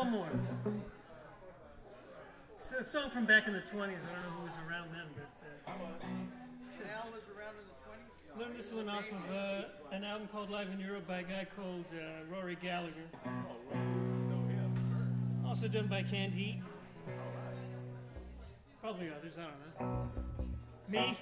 one more. It's a song from back in the 20s. I don't know who was around then, but uh, Al was around in the 20s. learned this one off of uh, an album called Live in Europe by a guy called uh, Rory Gallagher. Also done by Canned Heat. Probably others, I don't know. Me?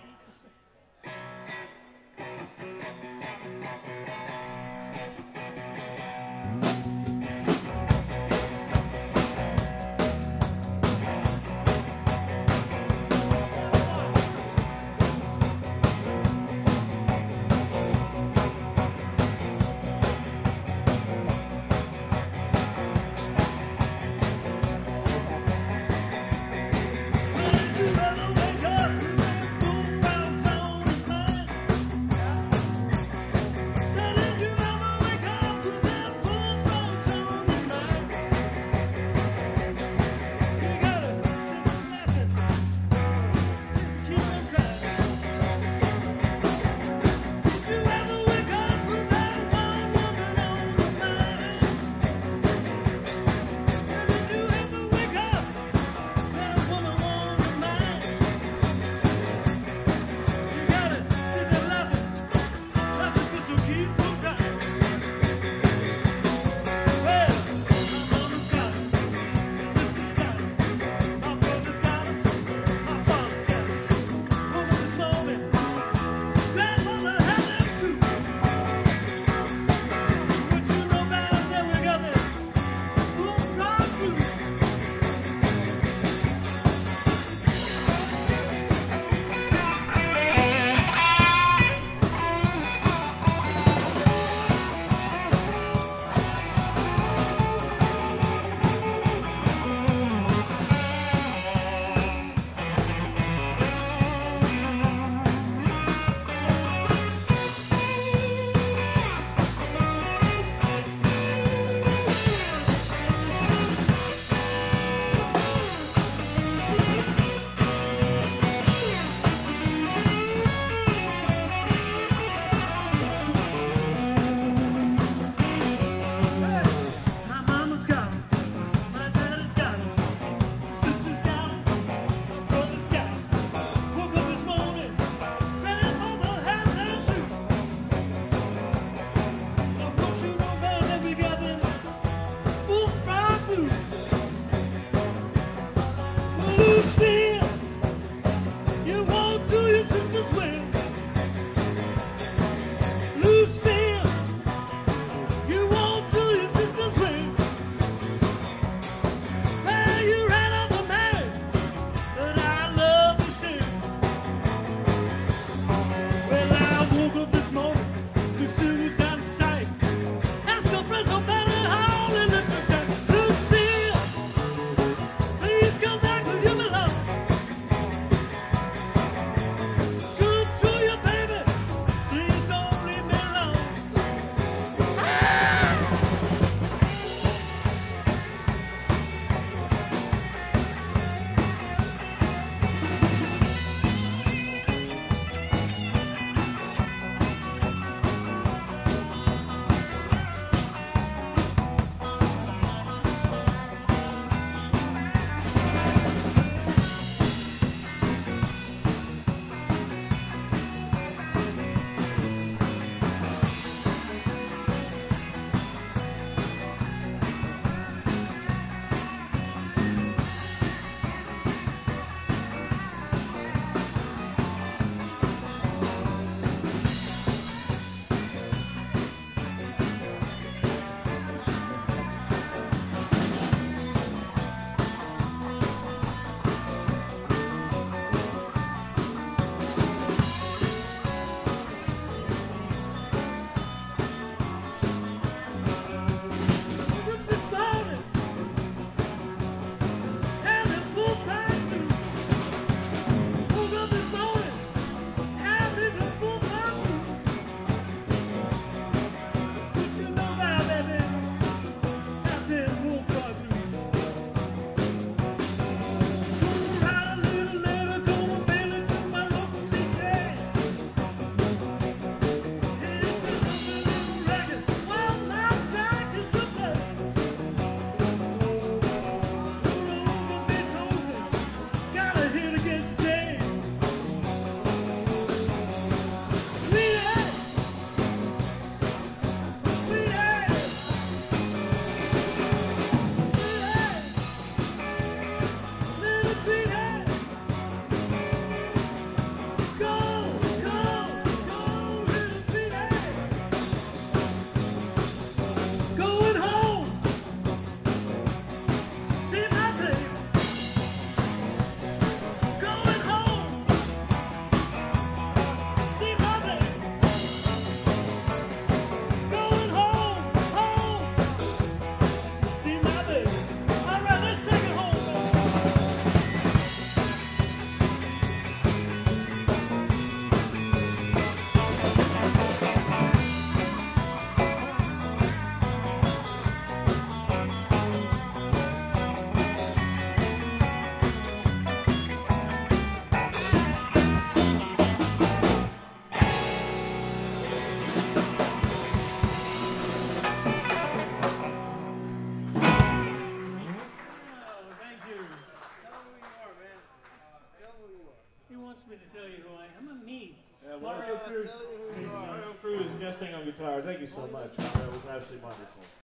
Cruz guesting on guitar. Thank you so much. That was absolutely wonderful.